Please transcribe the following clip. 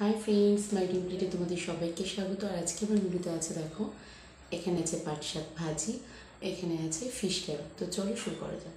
Hi friends মাই ডিম প্লেটে তোমাদের সবাইকে স্বাগত। আর আজকে আমার ভিডিওতে আছে, দেখো, এখানে আছে পাট শাক ভাজি, এখানে আছে ফিশ ক্যাব তো চলো শুরু করা যাক।